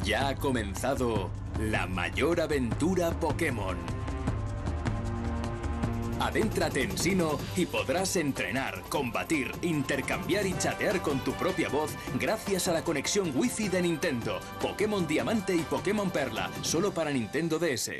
Ya ha comenzado la mayor aventura Pokémon. Adéntrate en Sino y podrás entrenar, combatir, intercambiar y chatear con tu propia voz gracias a la conexión Wi-Fi de Nintendo. Pokémon Diamante y Pokémon Perla, solo para Nintendo DS.